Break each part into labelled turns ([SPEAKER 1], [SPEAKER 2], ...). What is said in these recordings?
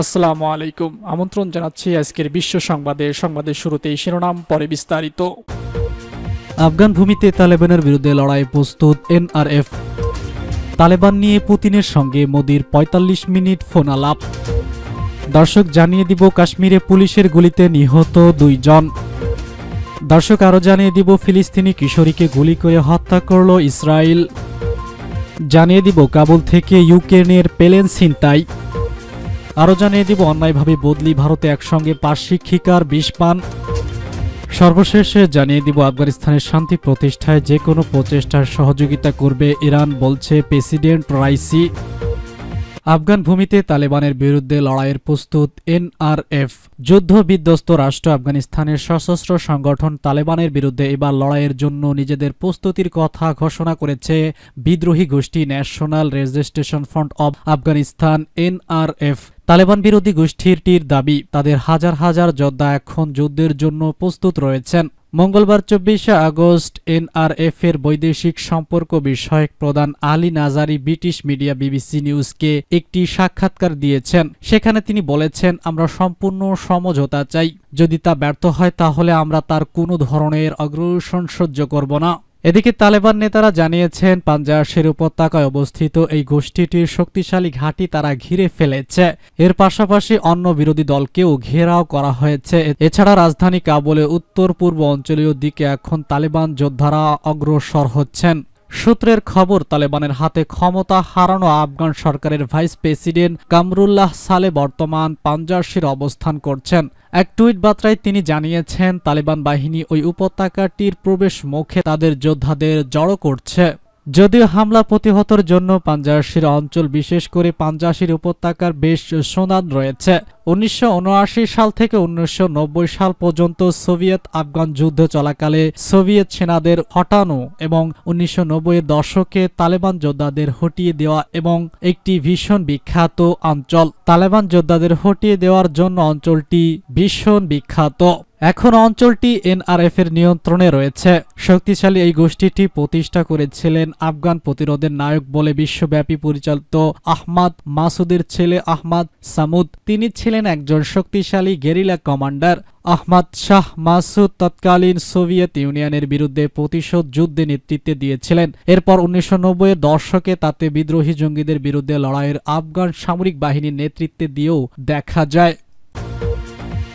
[SPEAKER 1] আসসালামু আলাইকুম। আমন্ত্রণ জানাচ্ছি আজকের বিশ্ব সংবাদে। সংবাদের শুরুতেই শিরোনাম, পরে বিস্তারিত।
[SPEAKER 2] আফগান ভূমিতে তালেবানের বিরুদ্ধে লড়াই প্রস্তুত এনআরএফ। তালেবান নিয়ে পুতিনের সঙ্গে মোদির ৪৫ মিনিট ফোন আলাপ। দর্শক, জানিয়ে দিব, কাশ্মীরে পুলিশের গুলিতে নিহত দুইজন। দর্শক, আরও জানিয়ে দিব, ফিলিস্তিনি কিশোরীকে গুলি করে হত্যা করল ইসরায়েল। জানিয়ে দিব, কাবুল থেকে ইউক্রেনের পেলেন ছিনতাই আরও জানিয়ে দিব, অন্যায়ভাবে বদলি ভারতে একসঙ্গে পাঁচ শিক্ষিকার বিষ পান। সর্বশেষে জানিয়ে দিব, আফগানিস্তানের শান্তি প্রতিষ্ঠায় যে কোনো প্রচেষ্টার সহযোগিতা করবে ইরান, বলছে প্রেসিডেন্ট রাইসি। আফগান ভূমিতে তালেবানের বিরুদ্ধে লড়াইয়ের প্রস্তুত এনআরএফ। যুদ্ধ বিধ্বস্ত রাষ্ট্র আফগানিস্তানের সশস্ত্র সংগঠন তালেবানের বিরুদ্ধে এবার লড়াইয়ের জন্য নিজেদের প্রস্তুতির কথা ঘোষণা করেছে বিদ্রোহী গোষ্ঠী national registration front of Afghanistan, NRF. Taliban বিরোধী গোষ্ঠীটির দাবি, তাদের হাজার হাজার যোদ্ধা এখন যুদ্ধের জন্য প্রস্তুত রয়েছেন। মঙ্গলবার চব্বিশে আগস্ট এনআরএফ এর বৈদেশিক সম্পর্ক বিষয়ক প্রধান Ali Nazari British media BBC নিউজকে একটি সাক্ষাৎকার দিয়েছেন। সেখানে তিনি বলেছেন, আমরা সম্পূর্ণ সমঝোতা চাই। যদি তা ব্যর্থ হয়, তাহলে আমরা তার কোনো ধরনের অগ্রসন সহ্য করব না। এদিকে তালেবান নেতারা জানিয়েছেন পাঞ্জাশের উপত্যকায় অবস্থিত এই গোষ্ঠীটির শক্তিশালী ঘাঁটি তারা ঘিরে ফেলেছে। এর পাশাপাশি অন্য বিরোধী দলকেও ঘেরাও করা হয়েছে। এছাড়া রাজধানী কাবুলে উত্তর পূর্ব অঞ্চলীয় দিকে এখন তালেবান যোদ্ধারা অগ্রসর হচ্ছেন। সূত্রের খবর, তালেবানের হাতে ক্ষমতা হারানো আফগান সরকারের ভাইস প্রেসিডেন্ট কামরুল্লাহ সালে বর্তমান পাঞ্জাশির অবস্থান করছেন। এক টুইট বার্তায় তিনি জানিয়েছেন, তালেবান বাহিনী ওই উপত্যকাটির প্রবেশ মুখে তাদের যোদ্ধাদের জড়ো করছে। যদিও হামলা প্রতিহতর জন্য পাঞ্জাশির অঞ্চল, বিশেষ করে পাঞ্জাশির উপত্যকার বেশ সোনাদ রয়েছে। উনিশশো উনআশি সাল থেকে উনিশশো নব্বই সাল পর্যন্ত সোভিয়েত আফগান যুদ্ধ চলাকালে সোভিয়েত সেনাদের হটানো এবং উনিশশো দশকে তালেবান যোদ্ধাদের হটিয়ে দেওয়া এবং একটি ভীষণ বিখ্যাত অঞ্চল। তালেবান যোদ্ধাদের হটিয়ে দেওয়ার জন্য অঞ্চলটি ভীষণ বিখ্যাত। এখন অঞ্চলটি এনআরএফ এর নিয়ন্ত্রণে রয়েছে। শক্তিশালী এই গোষ্ঠীটি প্রতিষ্ঠা করেছিলেন আফগান প্রতিরোধের নায়ক বলে বিশ্বব্যাপী পরিচালিত আহমাদ মাসুদের ছেলে আহমাদ সামুদ। তিনি ছিলেন একজন শক্তিশালী গেরিলা কমান্ডার। আহমাদ শাহ মাসুদ তৎকালীন সোভিয়েত ইউনিয়নের বিরুদ্ধে প্রতিশোধ যুদ্ধে নেতৃত্ব দিয়েছিলেন। এরপর উনিশশো এর দশকে তাতে বিদ্রোহী জঙ্গিদের বিরুদ্ধে লড়াইয়ের আফগান সামরিক বাহিনীর নেতৃত্বে দিয়েও দেখা যায়।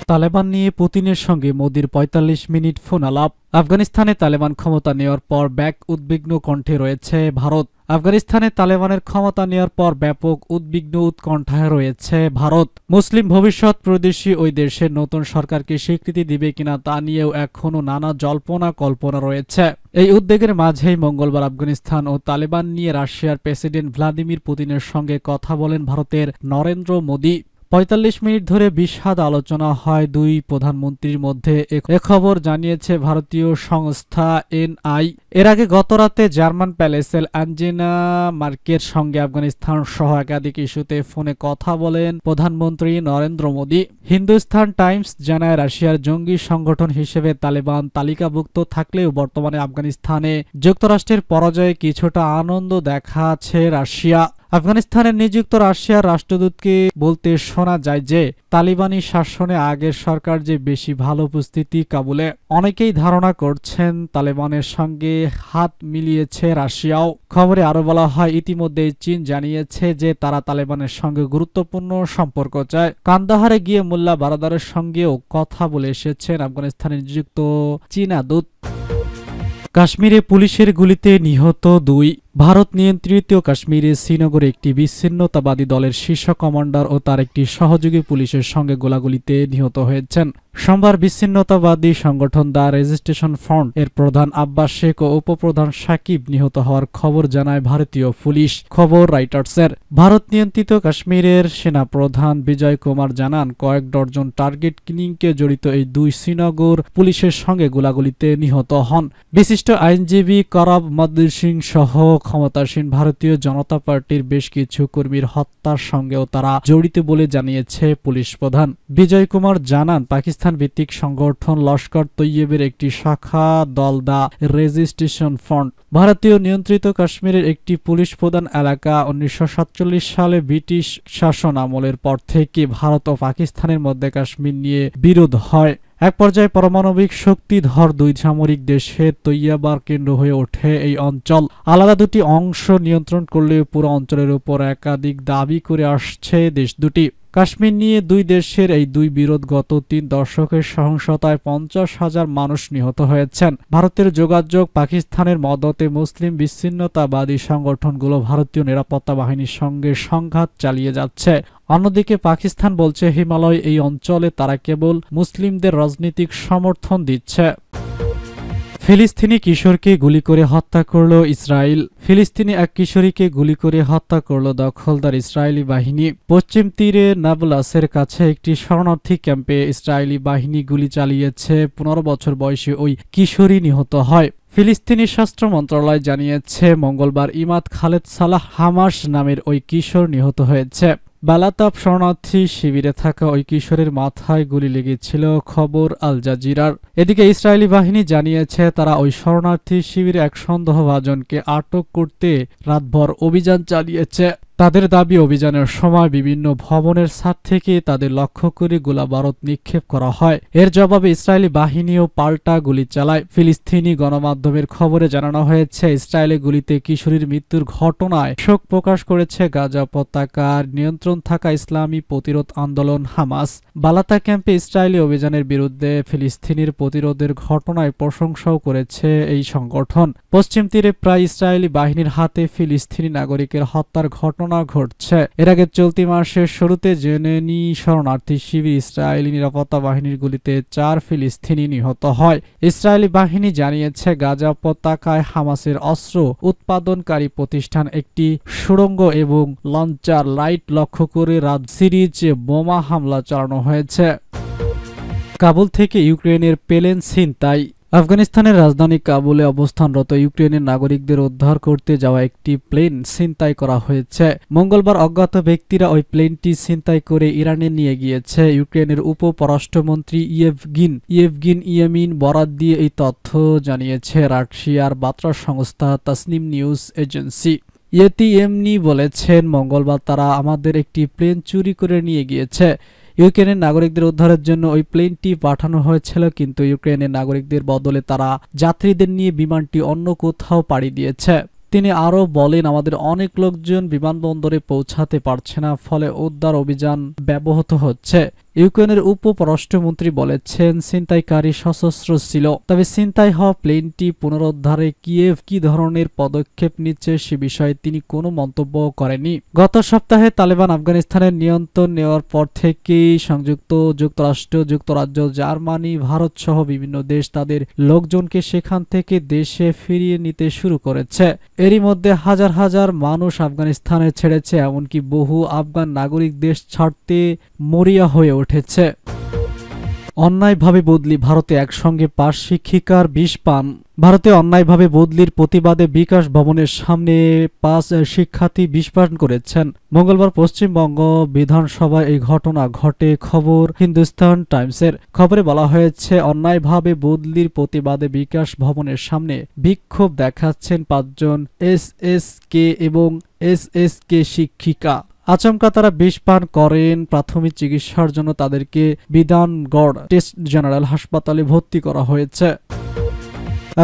[SPEAKER 2] তালেবান নিয়ে পুতিনের সঙ্গে মোদির ৪৫ মিনিট ফোন আলাপ আফগানিস্তানে তালেবান ক্ষমতা নেওয়ার পর ব্যাক উদ্বিগ্ন কণ্ঠে রয়েছে ভারত। আফগানিস্তানে তালেবানের ক্ষমতা নেওয়ার পর ব্যাপক উদ্বিগ্ন উৎকণ্ঠায় রয়েছে ভারত। মুসলিম ভবিষ্যৎ প্রদেশী ওই দেশের নতুন সরকারকে স্বীকৃতি দিবে কিনা তা নিয়েও এখনও নানা জল্পনা কল্পনা রয়েছে। এই উদ্বেগের মাঝেই মঙ্গলবার আফগানিস্তান ও তালেবান নিয়ে রাশিয়ার প্রেসিডেন্ট ভ্লাদিমির পুতিনের সঙ্গে কথা বলেন ভারতের নরেন্দ্র মোদী। পঁয়তাল্লিশ মিনিট ধরে বিস্বাদ আলোচনা হয়। দুই প্রধানমন্ত্রীর মধ্যে এ খবর জানিয়েছে ভারতীয় সংস্থা এনআই। এর আগে গতরাতে জার্মান প্যালেসেল অ্যাঞ্জেনা মার্কের সঙ্গে আফগানিস্তান সহ একাধিক ইস্যুতে ফোনে কথা বলেন প্রধানমন্ত্রী নরেন্দ্র মোদী। হিন্দুস্তান টাইমস জানায়, রাশিয়ার জঙ্গি সংগঠন হিসেবে তালেবান তালিকাভুক্ত থাকলেও বর্তমানে আফগানিস্তানে যুক্তরাষ্ট্রের পরাজয়ে কিছুটা আনন্দ দেখাচ্ছে রাশিয়া। আফগানিস্তানের নিযুক্ত রাশিয়ার রাষ্ট্রদূতকে বলতে শোনা যায় যে, তালিবানি শাসনে আগের সরকার যে বেশি ভালো উপস্থিতি কাবুলে, অনেকেই ধারণা করছেন তালেবানের সঙ্গে হাত মিলিয়েছে রাশিয়াও। খবরে আরও বলা হয় ইতিমধ্যে চীন জানিয়েছে যে তারা তালেবানের সঙ্গে গুরুত্বপূর্ণ সম্পর্ক চায়। কান্দাহারে গিয়ে মোল্লা বারাদারের সঙ্গেও কথা বলে এসেছেন আফগানিস্তানের নিযুক্ত চীনা দূত। কাশ্মীরে পুলিশের গুলিতে নিহত দুই। ভারত নিয়ন্ত্রিত কাশ্মীরে শ্রীনগরে একটি বিচ্ছিন্নতাবাদী দলের শীর্ষ কমান্ডার ও তার একটি সহযোগী পুলিশের সঙ্গে গোলাগুলিতে নিহত হয়েছেন। সোমবার বিচ্ছিন্নতাবাদী সংগঠন দ্য রেজিস্ট্রেশন ফ্রন্ট এর প্রধান আব্বাস শেখ ও উপপ্রধান সাকিব নিহত হওয়ার খবর জানায় ভারতীয় পুলিশ খবর রাইটার্সের। ভারত নিয়ন্ত্রিত কাশ্মীরের সেনা প্রধান বিজয় কুমার জানান, কয়েক ডর্জন টার্গেট কিলিংকে জড়িত এই দুই শ্রীনগর পুলিশের সঙ্গে গোলাগুলিতে নিহত হন। বিশিষ্ট আইনজীবী করাব মদ্দির সিং সহ ক্ষমতাসীন ভারতীয় জনতা পার্টির বেশ কিছু কর্মীর হত্যার সঙ্গেও তারা জড়িত বলে জানিয়েছে পুলিশ প্রধান। বিজয় কুমার জানান পাকিস্তান ভিত্তিক সংগঠন লস্কর তৈয়বের একটি শাখা দল দা রেজিস্ট্রেশন ফ্রন্ট। ভারতীয় নিয়ন্ত্রিত কাশ্মীরের একটি পুলিশ প্রধান এলাকা উনিশশো সাতচল্লিশ সালে ব্রিটিশ শাসন আমলের পর থেকে ভারত ও পাকিস্তানের মধ্যে কাশ্মীর নিয়ে বিরোধ হয়। এক পর্যায়ে পারমাণবিক শক্তিধর দুই সামরিক দেশের তৈয়াবার কেন্দ্র হয়ে ওঠে এই অঞ্চল। আলাদা দুটি অংশ নিয়ন্ত্রণ করলেও পুরো অঞ্চলের উপর একাধিক দাবি করে আসছে দেশ দুটি। কাশ্মীর নিয়ে দুই দেশের এই দুই বিরোধ গত তিন দশকের সহিংসতায় পঞ্চাশ হাজার মানুষ নিহত হয়েছেন। ভারতের যোগাযোগ, পাকিস্তানের মদতে মুসলিম বিচ্ছিন্নতাবাদী সংগঠনগুলো ভারতীয় নিরাপত্তা বাহিনীর সঙ্গে সংঘাত চালিয়ে যাচ্ছে। অন্যদিকে পাকিস্তান বলছে, হিমালয় এই অঞ্চলে তারা কেবল মুসলিমদের রাজনৈতিক সমর্থন দিচ্ছে। ফিলিস্তিনি কিশোরকে গুলি করে হত্যা করল ইসরায়েল। ফিলিস্তিনি এক কিশোরীকে গুলি করে হত্যা করল দখলদার ইসরায়েলি বাহিনী। পশ্চিম তীরে নাবলাসের কাছে একটি শরণার্থী ক্যাম্পে ইসরায়েলি বাহিনী গুলি চালিয়েছে। পনেরো বছর বয়সী ওই কিশোরী নিহত হয়। ফিলিস্তিনি স্বাস্থ্য মন্ত্রণালয় জানিয়েছে, মঙ্গলবার ইমাদ খালেদ সালাহ হামাস নামের ওই কিশোর নিহত হয়েছে। বালাতাপ শরণার্থী শিবিরে থাকা ওই কিশোরের মাথায় গুলি লেগেছিল খবর আল জাজিরার। এদিকে ইসরায়েলি বাহিনী জানিয়েছে, তারা ওই শরণার্থী শিবিরে এক সন্দেহভাজনকে আটক করতে রাতভর অভিযান চালিয়েছে। তাদের দাবি, অভিযানের সময় বিভিন্ন ভবনের ছাদ থেকে তাদের লক্ষ্য করে গোলাবারুদ নিক্ষেপ করা হয়। এর জবাবে ইসরায়েলি বাহিনীও পাল্টা গুলি চালায়। ফিলিস্তিনি গণমাধ্যমের খবরে জানানো হয়েছে, ইসরায়েলি গুলিতে কিশোরীর মৃত্যুর ঘটনায় শোক প্রকাশ করেছে গাজা পতাকার নিয়ন্ত্রণ থাকা ইসলামী প্রতিরোধ আন্দোলন হামাস। বালাতা ক্যাম্পে ইসরায়েলি অভিযানের বিরুদ্ধে ফিলিস্তিনির প্রতিরোধের ঘটনায় প্রশংসাও করেছে এই সংগঠন। পশ্চিম তীরে প্রায় ইসরায়েলি বাহিনীর হাতে ফিলিস্তিনি নাগরিকের হত্যার ঘটনা ঘটনা ঘটছে। এর আগে চলতি মাসের শুরুতে জেনেনি শরণার্থী শিবির ইসরায়েলি নিরাপত্তা বাহিনীর গুলিতে চার ফিলিস্তিনি নিহত হয়। ইসরায়েলি বাহিনী জানিয়েছে, গাজা পতাকায় হামাসের অস্ত্র উৎপাদনকারী প্রতিষ্ঠান একটি সুড়ঙ্গ এবং লঞ্চার লাইট লক্ষ্য করে রাত সিরিজ বোমা হামলা চালানো হয়েছে। কাবুল থেকে ইউক্রেনের পেলেন ছিনতাই আফগানিস্তানের রাজধানী কাবুলে অবস্থানরত ইউক্রেনের নাগরিকদের উদ্ধার করতে যাওয়া একটি প্লেন ছিনতাই করা হয়েছে। মঙ্গলবার অজ্ঞাত ব্যক্তিরা ওই প্লেনটি ছিনতাই করে ইরানে নিয়ে গিয়েছে। ইউক্রেনের উপ পররাষ্ট্রমন্ত্রী ইয়েভগিন ইয়েভগিন ইয়েমিন বরাদ দিয়ে এই তথ্য জানিয়েছে রাশিয়ার বার্তা সংস্থা তাসনিম নিউজ এজেন্সি। ইয়েতি এমনি বলেছেন, মঙ্গলবার তারা আমাদের একটি প্লেন চুরি করে নিয়ে গিয়েছে। ইউক্রেনের নাগরিকদের উদ্ধারের জন্য ওই প্লেনটি পাঠানো হয়েছিল, কিন্তু ইউক্রেনের নাগরিকদের বদলে তারা যাত্রীদের নিয়ে বিমানটি অন্য কোথাও পাড়ি দিয়েছে। তিনি আরও বলেন, আমাদের অনেক লোকজন বিমানবন্দরে পৌঁছাতে পারছে না, ফলে উদ্ধার অভিযান ব্যবহত হচ্ছে। ইউক্রেনের উপ পররাষ্ট্রমন্ত্রী বলেছেন, ছিনতাইকারী সশস্ত্র ছিল। তবে ছিনতাই হওয়া প্লেনটি পুনরুদ্ধারে কিয়েভ কি ধরনের পদক্ষেপ নিচ্ছে সে বিষয়ে তিনি কোনো মন্তব্য করেনি গত সপ্তাহে তালেবান আফগানিস্তানের নিয়ন্ত্রণ নেওয়ার পর থেকেই সংযুক্ত যুক্তরাষ্ট্র, যুক্তরাজ্য, জার্মানি, ভারত সহ বিভিন্ন দেশ তাদের লোকজনকে সেখান থেকে দেশে ফিরিয়ে নিতে শুরু করেছে। এরই মধ্যে হাজার হাজার মানুষ আফগানিস্তানে ছেড়েছে, এমনকি বহু আফগান নাগরিক দেশ ছাড়তে মরিয়া হয়ে উঠেছে। অন্যায়ভাবে বদলি ভারতে একসঙ্গে পাশ শিক্ষিকার বিষ পান। ভারতে অন্যায়ভাবে বদলির প্রতিবাদে বিকাশ ভবনের সামনে পাঁচ শিক্ষার্থী বিস্ফোরণ করেছেন। মঙ্গলবার পশ্চিমবঙ্গ বিধানসভায় এই ঘটনা ঘটে খবর হিন্দুস্তান টাইমসের। খবরে বলা হয়েছে, অন্যায়ভাবে বদলির প্রতিবাদে বিকাশ ভবনের সামনে বিক্ষোভ দেখাচ্ছেন পাঁচজন এস এস কে এবং এস এস কে শিক্ষিকা। আচমকা তারা বিষ পান করেন। প্রাথমিক চিকিৎসার জন্য তাদেরকে বিধানগড় টেস্ট জেনারেল হাসপাতালে ভর্তি করা হয়েছে।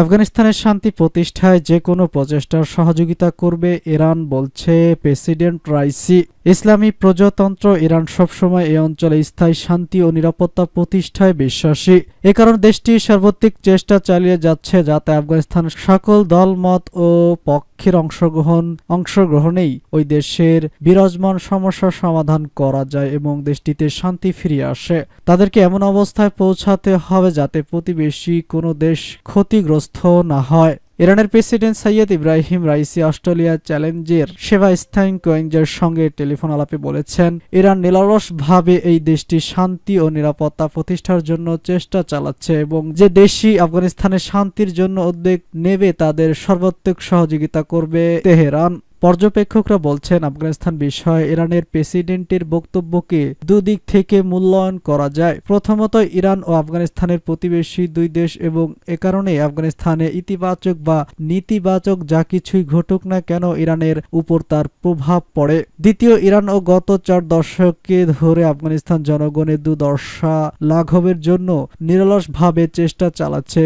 [SPEAKER 2] আফগানিস্তানের শান্তি প্রতিষ্ঠায় যে কোনো প্রচেষ্টার সহযোগিতা করবে ইরান, বলছে প্রেসিডেন্ট রাইসি। ইসলামী প্রজাতন্ত্র ইরান সবসময় এই অঞ্চলে স্থায়ী শান্তি ও নিরাপত্তা প্রতিষ্ঠায় বিশ্বাসী। এ কারণে দেশটি সার্বত্রিক চেষ্টা চালিয়ে যাচ্ছে যাতে আফগানিস্তানের সকল দলমত ও পক্ষের অংশগ্রহণ অংশগ্রহণেই ওই দেশের বিরাজমান সমস্যার সমাধান করা যায় এবং দেশটিতে শান্তি ফিরিয়ে আসে। তাদেরকে এমন অবস্থায় পৌঁছাতে হবে যাতে প্রতিবেশী কোনো দেশ ক্ষতিগ্রস্ত না হয়। ইরানের president Syed Ebrahim Raisi Australia চ্যালেঞ্জের সেবা স্থায়ী কোয়েঞ্জের সঙ্গে টেলিফোন আলাপে বলেছেন, ইরান নিরলসভাবে এই দেশটি শান্তি ও নিরাপত্তা প্রতিষ্ঠার জন্য চেষ্টা চালাচ্ছে এবং যে দেশই আফগানিস্তানে শান্তির জন্য উদ্যোগ নেবে তাদের সর্বাত্মক সহযোগিতা করবে তেহরান। পর্যবেক্ষকরা বলছেন, আফগানিস্তান বিষয়ে ইরানের প্রেসিডেন্টের বক্তব্যকে দুদিক থেকে মূল্যায়ন করা যায়। প্রথমত, ইরান ও আফগানিস্তানের প্রতিবেশী দুই দেশ এবং এ কারণে আফগানিস্তানে ইতিবাচক বা নীতিবাচক যা কিছুই ঘটুক না কেন ইরানের উপর তার প্রভাব পড়ে। দ্বিতীয়, ইরান ও গত চার দশকে ধরে আফগানিস্তান জনগণের দুর্দশা লাঘবের জন্য নিরলসভাবে চেষ্টা চালাচ্ছে।